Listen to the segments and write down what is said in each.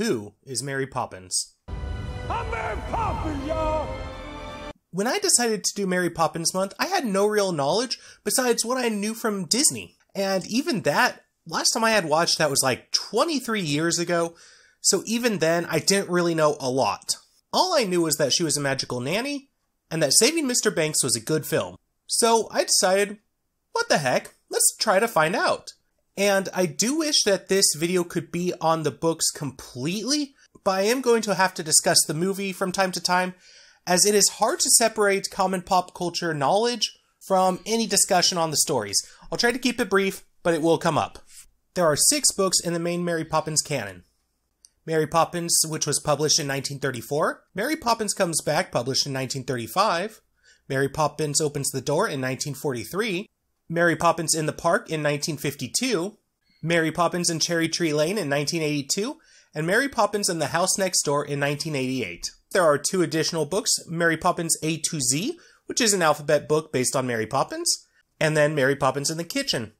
Who is Mary Poppins? I'm Mary Poppins, y'all! When I decided to do Mary Poppins month, I had no real knowledge besides what I knew from Disney. And even that, last time I had watched that was like 23 years ago, so even then I didn't really know a lot. All I knew was that she was a magical nanny, and that Saving Mr. Banks was a good film. So I decided, what the heck, let's try to find out. And I do wish that this video could be on the books completely, but I am going to have to discuss the movie from time to time, as it is hard to separate common pop culture knowledge from any discussion on the stories. I'll try to keep it brief, but it will come up. There are six books in the main Mary Poppins canon. Mary Poppins, which was published in 1934, Mary Poppins Comes Back, published in 1935, Mary Poppins Opens the Door in 1943, Mary Poppins in the Park in 1952, Mary Poppins in Cherry Tree Lane in 1982, and Mary Poppins in the House Next Door in 1988. There are two additional books Mary Poppins A to Z, which is an alphabet book based on Mary Poppins, and then Mary Poppins in the Kitchen,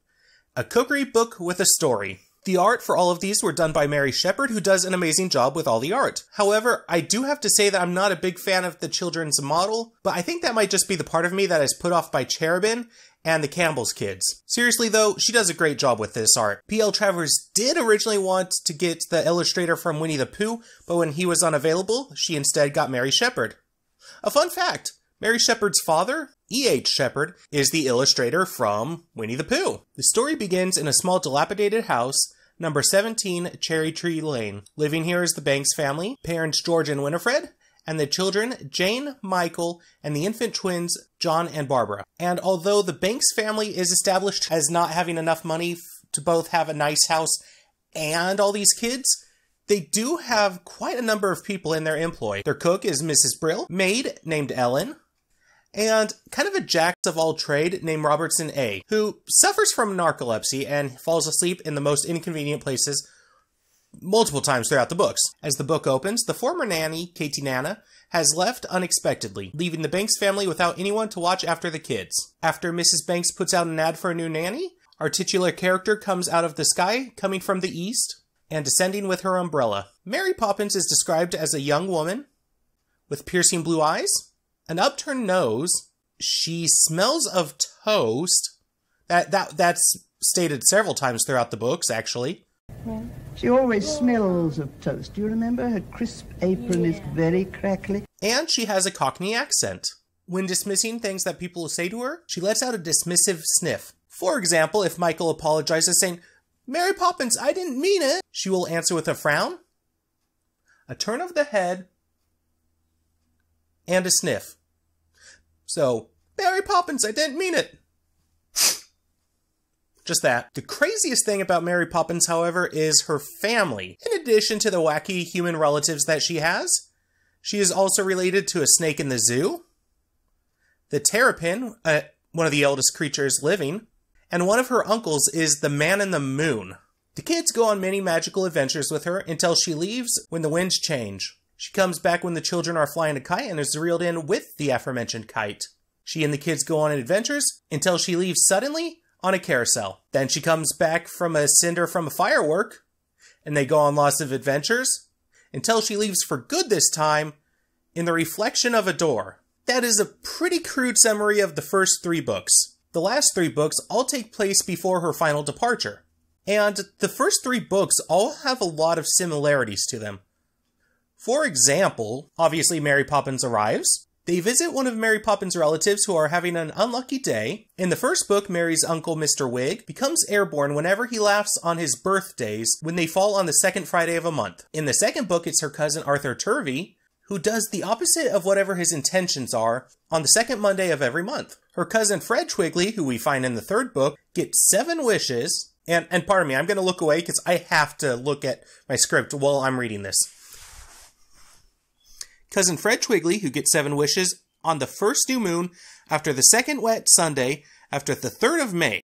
a cookery book with a story. The art for all of these were done by Mary Shepard, who does an amazing job with all the art. However, I do have to say that I'm not a big fan of the children's model, but I think that might just be the part of me that is put off by Cherubin and the Campbell's kids. Seriously though, she does a great job with this art. P.L. Travers did originally want to get the illustrator from Winnie the Pooh, but when he was unavailable, she instead got Mary Shepard. A fun fact, Mary Shepard's father, E.H. Shepard, is the illustrator from Winnie the Pooh. The story begins in a small dilapidated house, number 17 Cherry Tree Lane. Living here is the Banks family, parents George and Winifred, and the children Jane, Michael, and the infant twins John and Barbara. And although the Banks family is established as not having enough money to both have a nice house and all these kids, they do have quite a number of people in their employ. Their cook is Mrs. Brill, maid named Ellen, and kind of a jacks of all trade named Robertson Ay, who suffers from narcolepsy and falls asleep in the most inconvenient places multiple times throughout the books. As the book opens, the former nanny, Katie Nanna, has left unexpectedly, leaving the Banks family without anyone to watch after the kids. After Mrs. Banks puts out an ad for a new nanny, our titular character comes out of the sky, coming from the east, and descending with her umbrella. Mary Poppins is described as a young woman with piercing blue eyes, an upturned nose. She smells of toast. That that that's stated several times throughout the books, actually. She always smells of toast. Do you remember? Her crisp apron is very crackly. And she has a Cockney accent. When dismissing things that people say to her, she lets out a dismissive sniff. For example, if Michael apologizes saying, Mary Poppins, I didn't mean it, she will answer with a frown, a turn of the head, and a sniff. So, Mary Poppins, I didn't mean it. Just that. The craziest thing about Mary Poppins, however, is her family. In addition to the wacky human relatives that she has, she is also related to a snake in the zoo, the terrapin, uh, one of the eldest creatures living, and one of her uncles is the man in the moon. The kids go on many magical adventures with her until she leaves when the winds change. She comes back when the children are flying a kite and is reeled in with the aforementioned kite. She and the kids go on adventures until she leaves suddenly on a carousel. Then she comes back from a cinder from a firework, and they go on lots of adventures until she leaves for good this time in the reflection of a door. That is a pretty crude summary of the first three books. The last three books all take place before her final departure. And the first three books all have a lot of similarities to them. For example, obviously Mary Poppins arrives. They visit one of Mary Poppins' relatives who are having an unlucky day. In the first book, Mary's uncle, Mr. Wigg, becomes airborne whenever he laughs on his birthdays when they fall on the second Friday of a month. In the second book, it's her cousin Arthur Turvey, who does the opposite of whatever his intentions are on the second Monday of every month. Her cousin Fred Twigley, who we find in the third book, gets seven wishes. And, and pardon me, I'm going to look away because I have to look at my script while I'm reading this. Cousin Fred Twigley, who gets seven wishes on the first new moon after the second wet Sunday after the 3rd of May.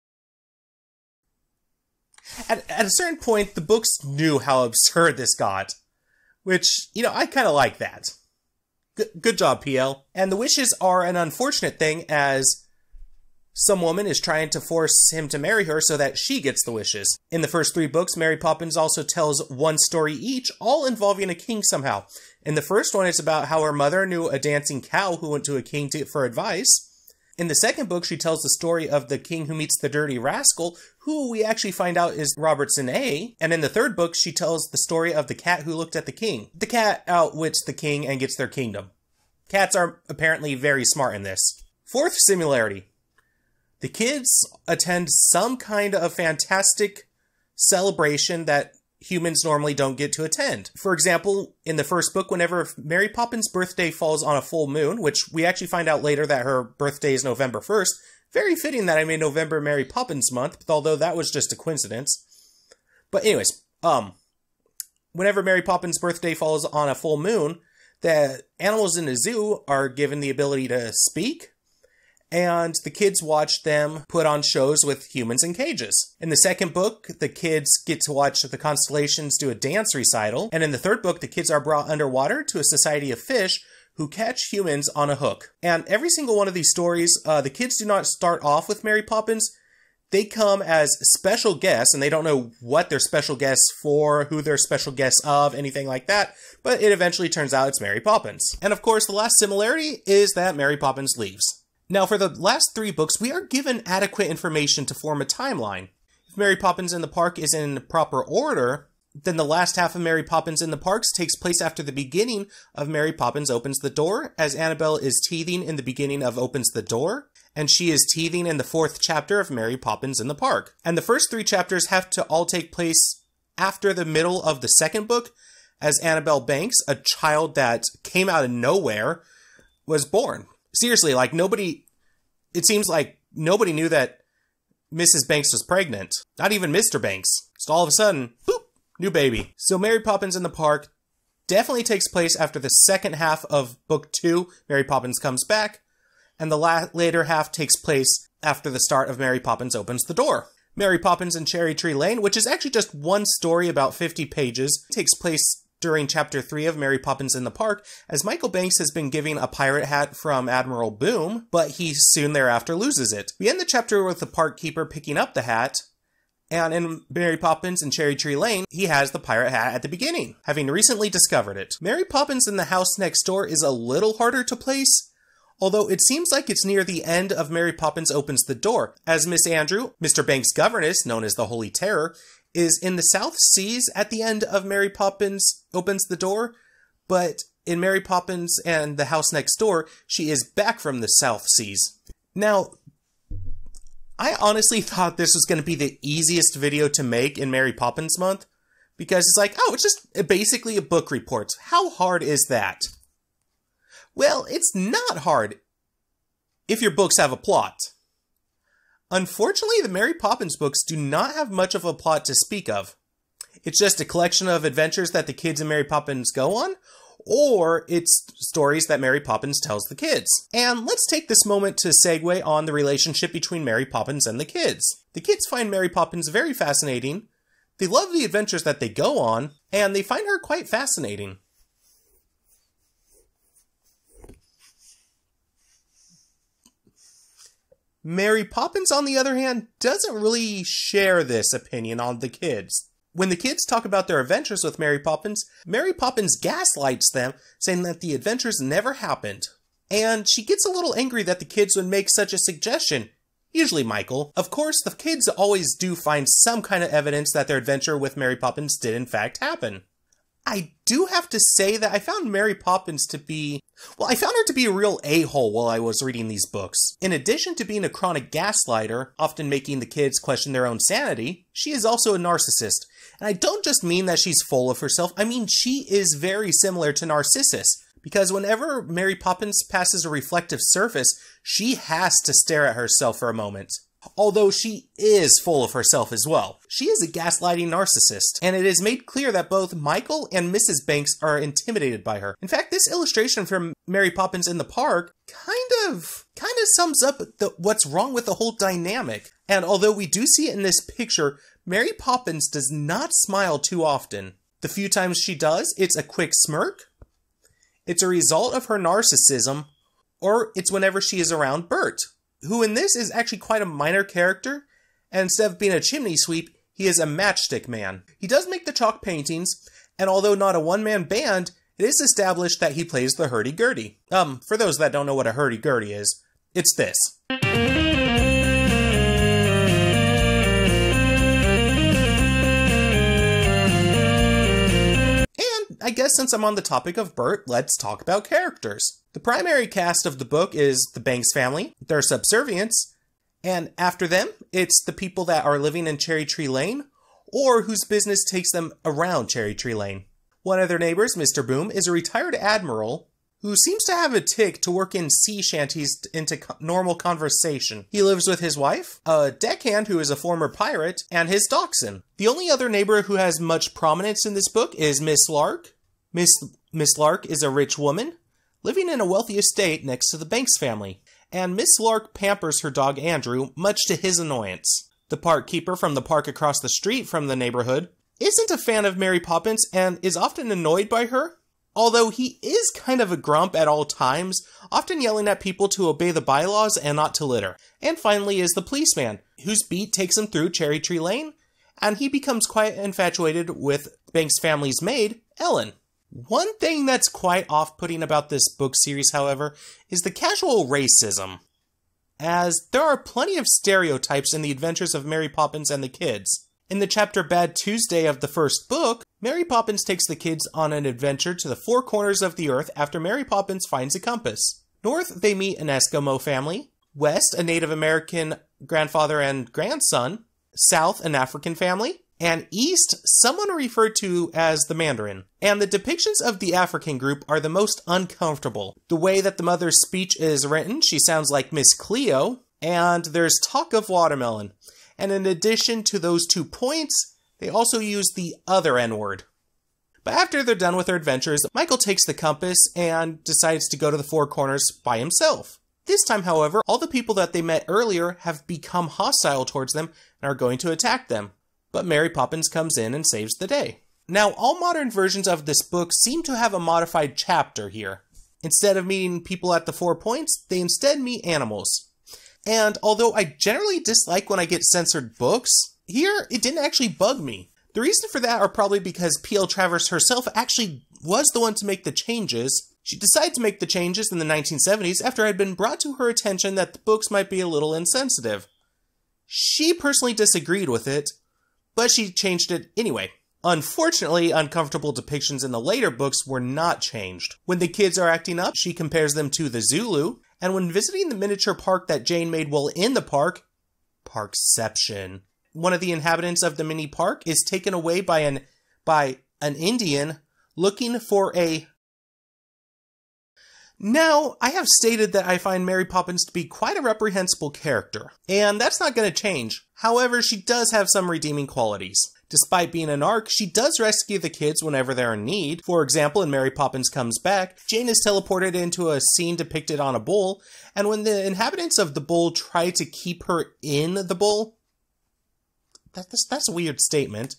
At, at a certain point, the books knew how absurd this got, which, you know, I kind of like that. G- good job, PL. And the wishes are an unfortunate thing as Some woman is trying to force him to marry her so that she gets the wishes. In the first three books, Mary Poppins also tells one story each, all involving a king somehow. In the first one, it's about how her mother knew a dancing cow who went to a king to, for advice. In the second book, she tells the story of the king who meets the dirty rascal, who we actually find out is Robertson Ay. And in the third book, she tells the story of the cat who looked at the king. The cat outwits the king and gets their kingdom. Cats are apparently very smart in this. Fourth similarity the kids attend some kind of fantastic celebration that humans normally don't get to attend. For example, in the first book, whenever Mary Poppins' birthday falls on a full moon, which we actually find out later that her birthday is November 1st, very fitting that I made November Mary Poppins month, although that was just a coincidence. But anyways, um, whenever Mary Poppins' birthday falls on a full moon, the animals in the zoo are given the ability to speak, and the kids watch them put on shows with humans in cages. In the second book, the kids get to watch the constellations do a dance recital, and in the third book, the kids are brought underwater to a society of fish who catch humans on a hook. And every single one of these stories, uh, the kids do not start off with Mary Poppins. They come as special guests, and they don't know what they're special guests for, who they're special guests of, anything like that, but it eventually turns out it's Mary Poppins. And of course, the last similarity is that Mary Poppins leaves. Now, for the last three books, we are given adequate information to form a timeline. If Mary Poppins in the Park is in proper order, then the last half of Mary Poppins in the Parks takes place after the beginning of Mary Poppins Opens the Door, as Annabel is teething in the beginning of Opens the Door, and she is teething in the fourth chapter of Mary Poppins in the Park. And the first three chapters have to all take place after the middle of the second book, as Annabel Banks, a child that came out of nowhere, was born seriously, like nobody, it seems like nobody knew that Mrs. Banks was pregnant. Not even Mr. Banks. Just all of a sudden, boop, new baby. So Mary Poppins in the Park definitely takes place after the second half of book two, Mary Poppins Comes Back, and the la- later half takes place after the start of Mary Poppins Opens the Door. Mary Poppins and Cherry Tree Lane, which is actually just one story about 50 pages, takes place during chapter 3 of Mary Poppins in the Park, as Michael Banks has been giving a pirate hat from Admiral Boom, but he soon thereafter loses it. We end the chapter with the park keeper picking up the hat, and in Mary Poppins and Cherry Tree Lane, he has the pirate hat at the beginning, having recently discovered it. Mary Poppins in the house next door is a little harder to place, although it seems like it's near the end of Mary Poppins Opens the Door, as Miss Andrew, Mr. Banks' governess, known as the Holy Terror, is in the South Seas at the end of Mary Poppins Opens the Door, but in Mary Poppins and the House Next Door, she is back from the South Seas. Now, I honestly thought this was going to be the easiest video to make in Mary Poppins month because it's like, oh, it's just basically a book report. How hard is that? Well, it's not hard if your books have a plot. Unfortunately, the Mary Poppins books do not have much of a plot to speak of. It's just a collection of adventures that the kids in Mary Poppins go on, or it's stories that Mary Poppins tells the kids. And let's take this moment to segue on the relationship between Mary Poppins and the kids. The kids find Mary Poppins very fascinating, they love the adventures that they go on, and they find her quite fascinating. Mary Poppins, on the other hand, doesn't really share this opinion on the kids. When the kids talk about their adventures with Mary Poppins, Mary Poppins gaslights them, saying that the adventures never happened. And she gets a little angry that the kids would make such a suggestion. Usually Michael. Of course, the kids always do find some kind of evidence that their adventure with Mary Poppins did in fact happen. I do have to say that I found Mary Poppins to be, well, I found her to be a real a-hole while I was reading these books. In addition to being a chronic gaslighter, often making the kids question their own sanity, she is also a narcissist. And I don't just mean that she's full of herself, I mean she is very similar to Narcissus. Because whenever Mary Poppins passes a reflective surface, she has to stare at herself for a moment although she is full of herself as well. She is a gaslighting narcissist, and it is made clear that both Michael and Mrs. Banks are intimidated by her. In fact, this illustration from Mary Poppins in the park kind of kind of sums up the, what's wrong with the whole dynamic. And although we do see it in this picture, Mary Poppins does not smile too often. The few times she does, it's a quick smirk. It's a result of her narcissism, or it's whenever she is around Bert who in this is actually quite a minor character, and instead of being a chimney sweep, he is a matchstick man. He does make the chalk paintings, and although not a one man band, it is established that he plays the hurdy-gurdy. Um, for those that don't know what a hurdy-gurdy is, it's this. Guess since I'm on the topic of Bert, let's talk about characters. The primary cast of the book is the Banks family, their subservience, and after them, it's the people that are living in Cherry Tree Lane or whose business takes them around Cherry Tree Lane. One of their neighbors, Mr. Boom, is a retired admiral who seems to have a tick to work in sea shanties into normal conversation. He lives with his wife, a deckhand who is a former pirate, and his dachshund. The only other neighbor who has much prominence in this book is Miss Lark. Miss Miss Lark is a rich woman living in a wealthy estate next to the Banks family, and Miss Lark pampers her dog Andrew, much to his annoyance. The park keeper from the park across the street from the neighborhood isn't a fan of Mary Poppins and is often annoyed by her. Although he is kind of a grump at all times, often yelling at people to obey the bylaws and not to litter. And finally is the policeman, whose beat takes him through Cherry Tree Lane, and he becomes quite infatuated with Banks' family's maid, Ellen. One thing that's quite off putting about this book series, however, is the casual racism. As there are plenty of stereotypes in the adventures of Mary Poppins and the kids. In the chapter Bad Tuesday of the first book, Mary Poppins takes the kids on an adventure to the four corners of the earth after Mary Poppins finds a compass. North, they meet an Eskimo family. West, a Native American grandfather and grandson. South, an African family. And East, someone referred to as the Mandarin. And the depictions of the African group are the most uncomfortable. The way that the mother's speech is written, she sounds like Miss Cleo, and there's talk of watermelon. And in addition to those two points, they also use the other N word. But after they're done with their adventures, Michael takes the compass and decides to go to the Four Corners by himself. This time, however, all the people that they met earlier have become hostile towards them and are going to attack them. But Mary Poppins comes in and saves the day. Now, all modern versions of this book seem to have a modified chapter here. Instead of meeting people at the four points, they instead meet animals. And although I generally dislike when I get censored books, here it didn't actually bug me. The reason for that are probably because P.L. Travers herself actually was the one to make the changes. She decided to make the changes in the 1970s after it had been brought to her attention that the books might be a little insensitive. She personally disagreed with it, but she changed it anyway. Unfortunately, uncomfortable depictions in the later books were not changed. When the kids are acting up, she compares them to the Zulu, and when visiting the miniature park that Jane made while in the park, Parkception, one of the inhabitants of the mini park is taken away by an by an Indian looking for a now, I have stated that I find Mary Poppins to be quite a reprehensible character, and that's not going to change. However, she does have some redeeming qualities. Despite being an arc, she does rescue the kids whenever they're in need. For example, in Mary Poppins Comes Back, Jane is teleported into a scene depicted on a bowl, and when the inhabitants of the bowl try to keep her in the bowl, that, that's, that's a weird statement.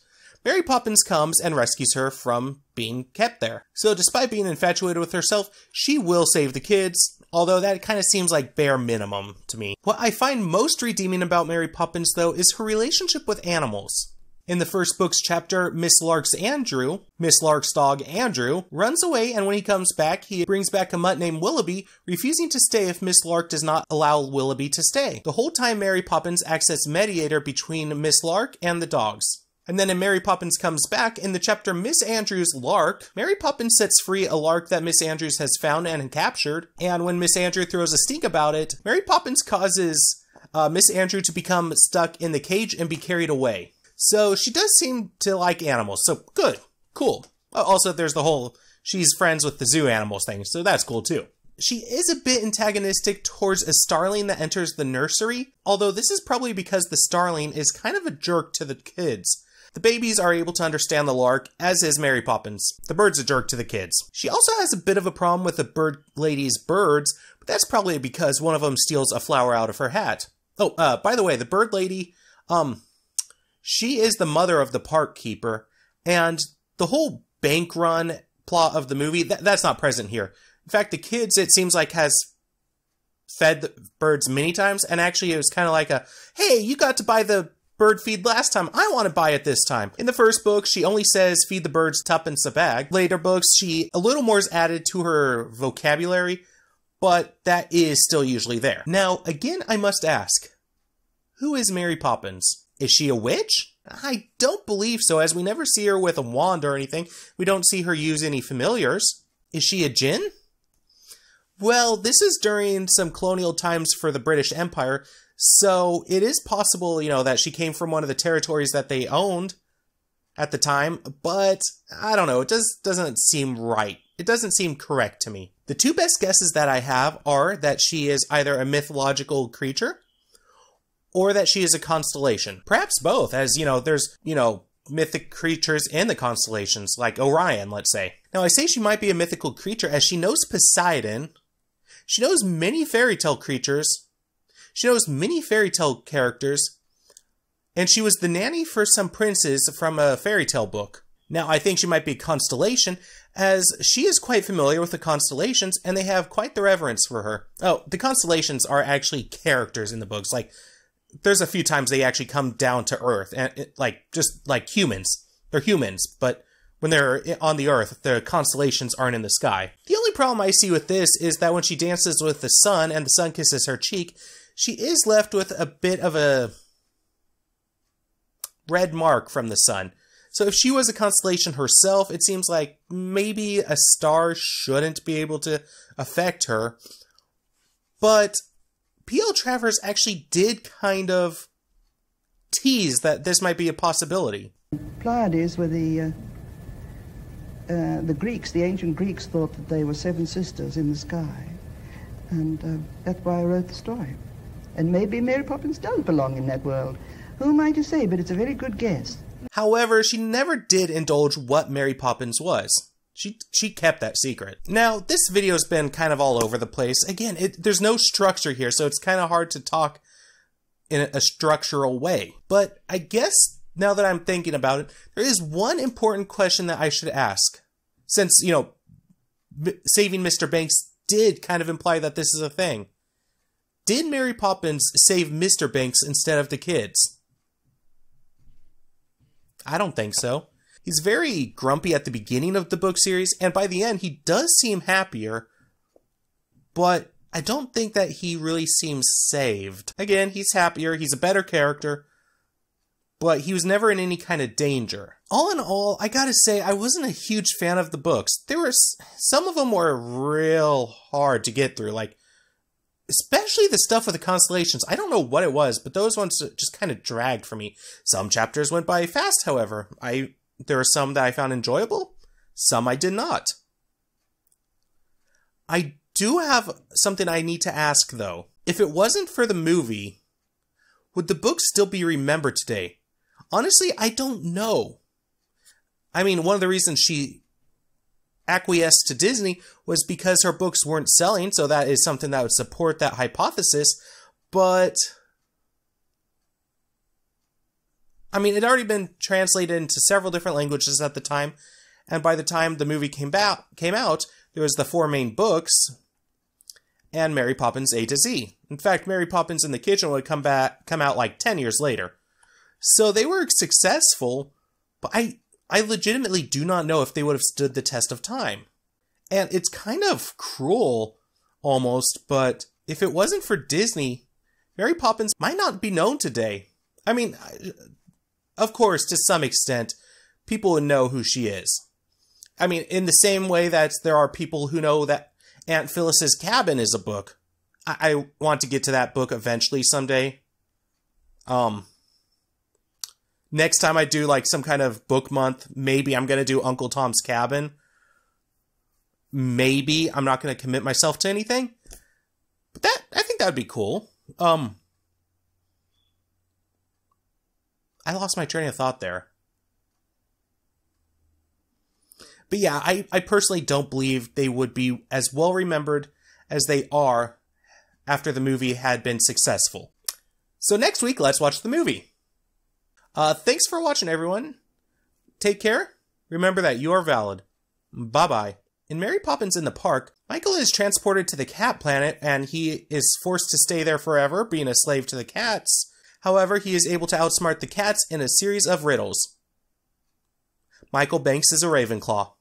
Mary Poppins comes and rescues her from being kept there. So, despite being infatuated with herself, she will save the kids, although that kind of seems like bare minimum to me. What I find most redeeming about Mary Poppins, though, is her relationship with animals. In the first book's chapter, Miss Lark's Andrew, Miss Lark's dog Andrew, runs away, and when he comes back, he brings back a mutt named Willoughby, refusing to stay if Miss Lark does not allow Willoughby to stay. The whole time, Mary Poppins acts as mediator between Miss Lark and the dogs. And then in Mary Poppins Comes Back, in the chapter Miss Andrews' Lark, Mary Poppins sets free a lark that Miss Andrews has found and captured. And when Miss Andrew throws a stink about it, Mary Poppins causes uh, Miss Andrew to become stuck in the cage and be carried away. So she does seem to like animals. So good. Cool. Also, there's the whole she's friends with the zoo animals thing. So that's cool too. She is a bit antagonistic towards a starling that enters the nursery, although this is probably because the starling is kind of a jerk to the kids. The babies are able to understand the lark, as is Mary Poppins. The bird's a jerk to the kids. She also has a bit of a problem with the bird lady's birds, but that's probably because one of them steals a flower out of her hat. Oh, uh, by the way, the bird lady, um, she is the mother of the park keeper, and the whole bank run plot of the movie, that, that's not present here. In fact, the kids, it seems like, has fed the birds many times, and actually it was kind of like a, hey, you got to buy the bird feed last time. I want to buy it this time. In the first book, she only says feed the birds tuppence a bag. Later books, she a little more is added to her vocabulary, but that is still usually there. Now, again, I must ask, who is Mary Poppins? Is she a witch? I don't believe so, as we never see her with a wand or anything. We don't see her use any familiars. Is she a djinn? Well, this is during some colonial times for the British Empire, so it is possible, you know, that she came from one of the territories that they owned at the time, but I don't know, it does doesn't seem right. It doesn't seem correct to me. The two best guesses that I have are that she is either a mythological creature or that she is a constellation. Perhaps both, as, you know, there's, you know, mythic creatures in the constellations, like Orion, let's say. Now, I say she might be a mythical creature as she knows Poseidon, she knows many fairy tale creatures, she knows many fairy tale characters, and she was the nanny for some princes from a fairy tale book. Now, I think she might be constellation, as she is quite familiar with the constellations, and they have quite the reverence for her. Oh, the constellations are actually characters in the books. Like, there's a few times they actually come down to Earth, and it, like just like humans. They're humans, but when they're on the Earth, the constellations aren't in the sky. The only problem I see with this is that when she dances with the sun and the sun kisses her cheek, she is left with a bit of a red mark from the sun. So if she was a constellation herself, it seems like maybe a star shouldn't be able to affect her. But P.L. Travers actually did kind of tease that this might be a possibility. Pleiades were the uh, uh, the Greeks, the ancient Greeks, thought that they were seven sisters in the sky, and uh, that's why I wrote the story. And maybe Mary Poppins does belong in that world. Who am I to say? But it's a very good guess. However, she never did indulge what Mary Poppins was. She she kept that secret. Now, this video's been kind of all over the place. Again, it, there's no structure here, so it's kind of hard to talk in a, a structural way. But I guess now that I'm thinking about it, there is one important question that I should ask. Since, you know, saving Mr. Banks did kind of imply that this is a thing. Did Mary Poppins save Mr. Banks instead of the kids? I don't think so. He's very grumpy at the beginning of the book series, and by the end, he does seem happier, but I don't think that he really seems saved. Again, he's happier, he's a better character, but he was never in any kind of danger. All in all, I gotta say, I wasn't a huge fan of the books. There were some of them were real hard to get through, like especially the stuff with the constellations. I don't know what it was, but those ones just kind of dragged for me. Some chapters went by fast, however. I there are some that I found enjoyable, some I did not. I do have something I need to ask though. If it wasn't for the movie, would the book still be remembered today? Honestly, I don't know. I mean, one of the reasons she acquiesced to Disney was because her books weren't selling, so that is something that would support that hypothesis. But I mean, it had already been translated into several different languages at the time, and by the time the movie came out, came out, there was the four main books and Mary Poppins A to Z. In fact, Mary Poppins in the Kitchen would come back come out like 10 years later. So they were successful, but I I legitimately do not know if they would have stood the test of time. And it's kind of cruel almost, but if it wasn't for Disney, Mary Poppins might not be known today. I mean, of course, to some extent, people would know who she is. I mean, in the same way that there are people who know that Aunt Phillis's Cabin is a book. I, I want to get to that book eventually someday. Um, next time I do like some kind of book month, maybe I'm gonna do Uncle Tom's Cabin. Maybe I'm not gonna commit myself to anything, but that I think that would be cool. Um, I lost my train of thought there. But yeah, I, I personally don't believe they would be as well remembered as they are after the movie had been successful. So next week, let's watch the movie. Uh, thanks for watching, everyone. Take care. Remember that you are valid. Bye bye. In Mary Poppins in the Park, Michael is transported to the cat planet and he is forced to stay there forever, being a slave to the cats. However, he is able to outsmart the cats in a series of riddles. Michael Banks is a Ravenclaw.